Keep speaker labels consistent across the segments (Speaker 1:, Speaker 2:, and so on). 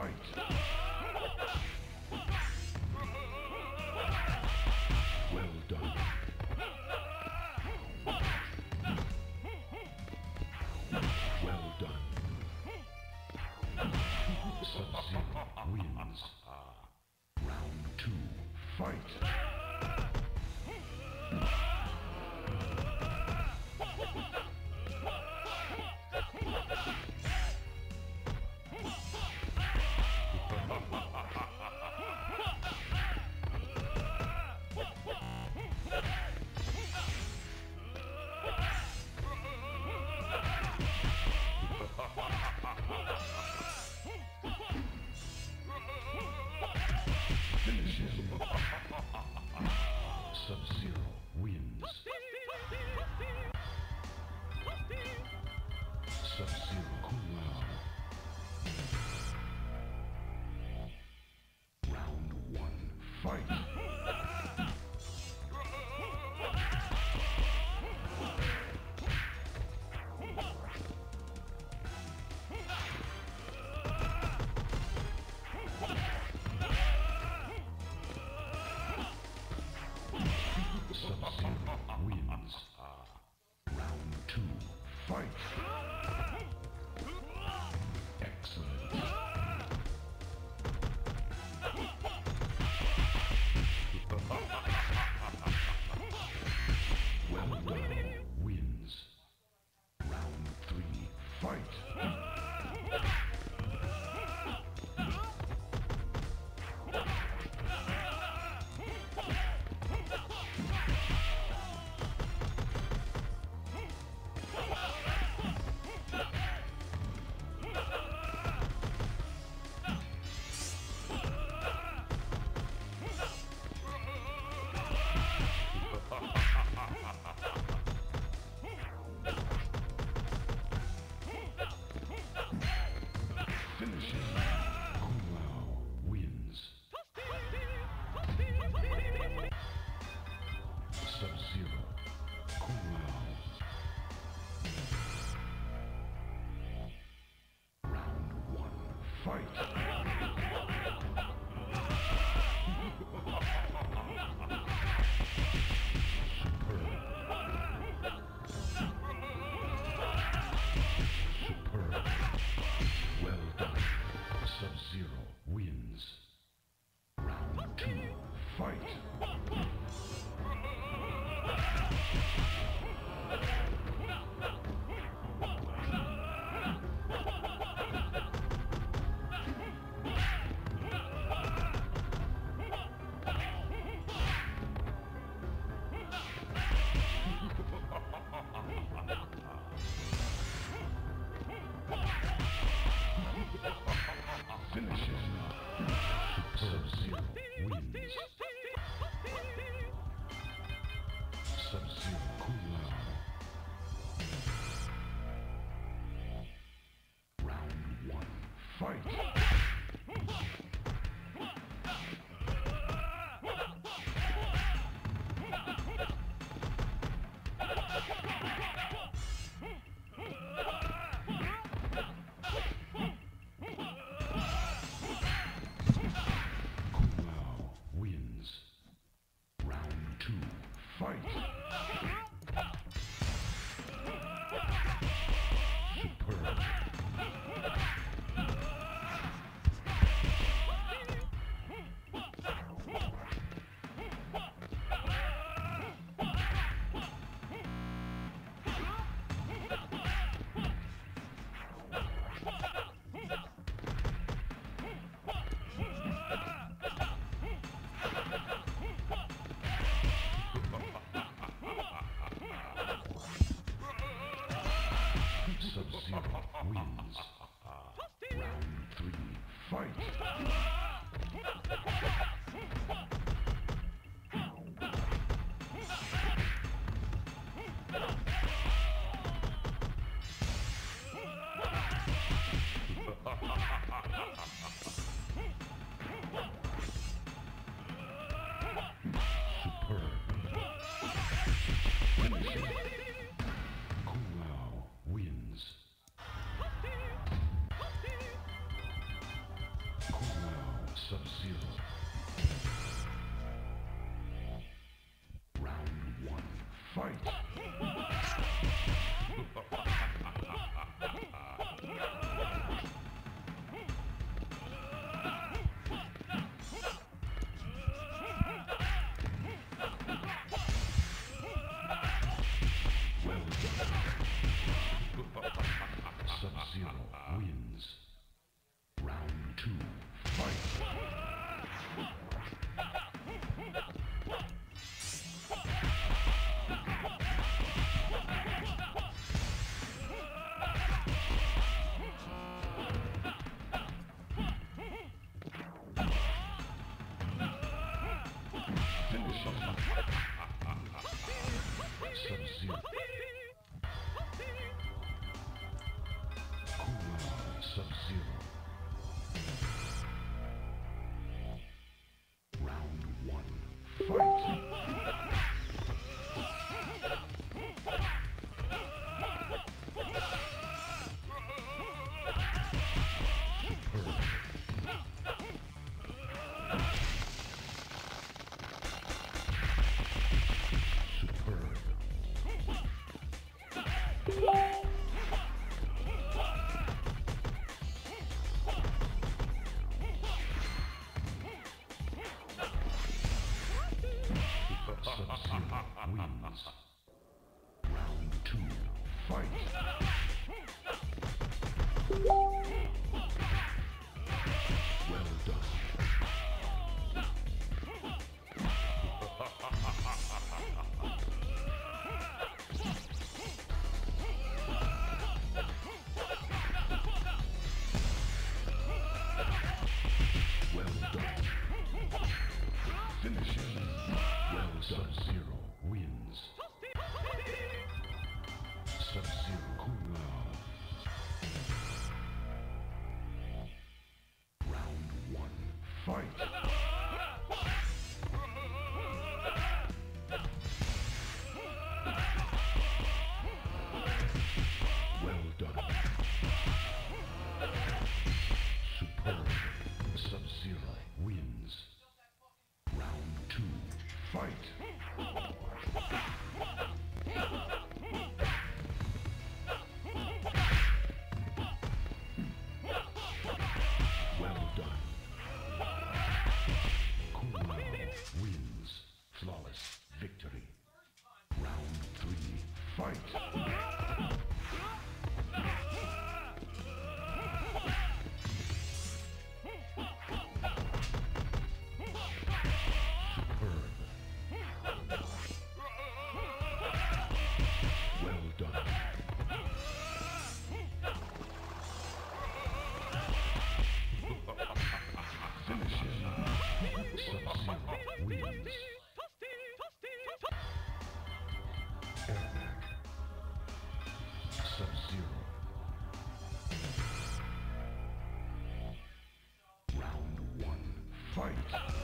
Speaker 1: fight. fight. party. Sub-Zero wins. Fight. Fight! Fight! Three. Fight!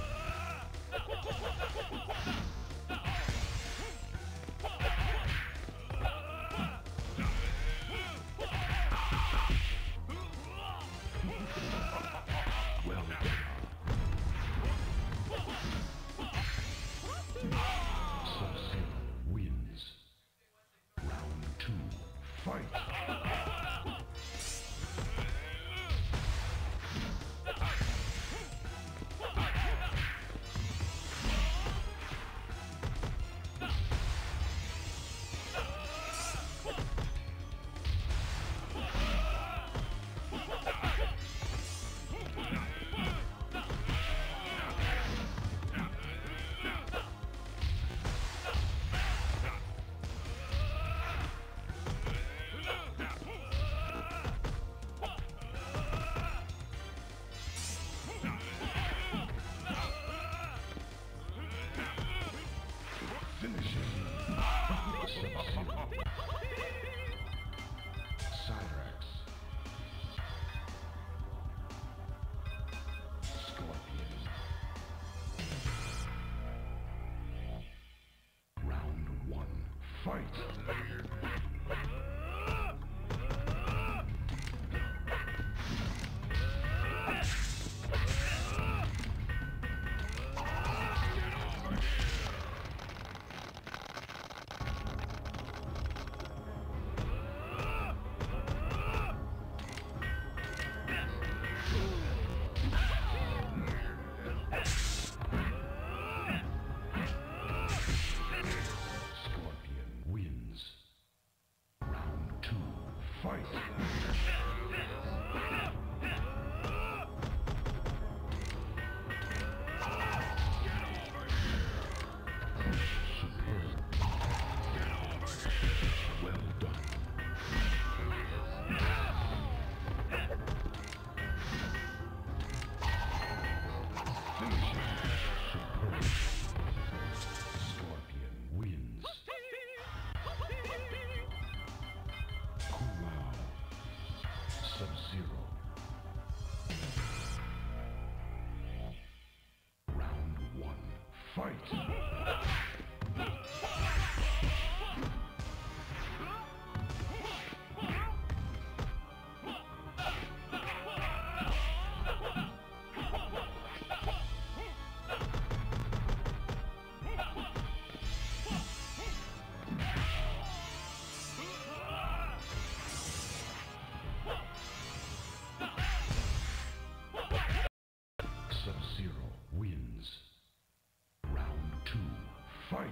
Speaker 1: Fight! Fight!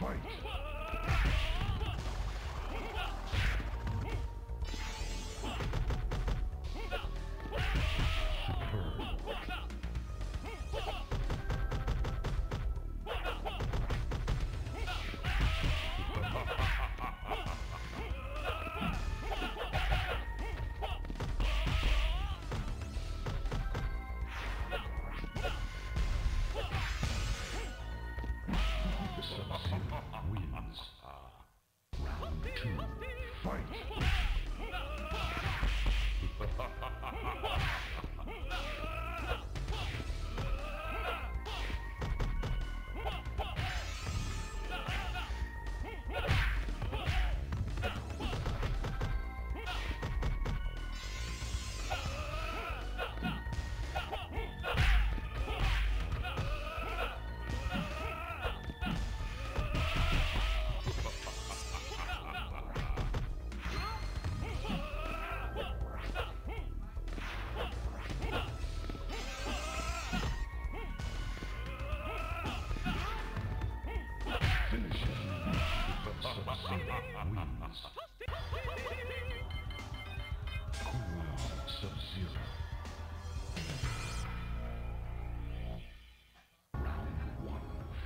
Speaker 1: Fight!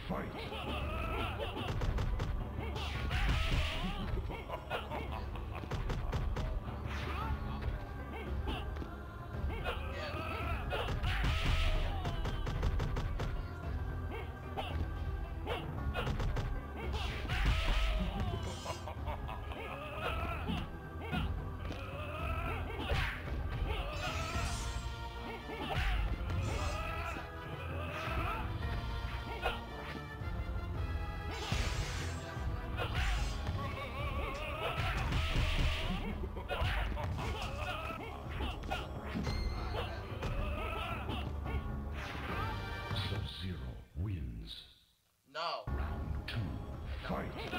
Speaker 1: Fight! Fight!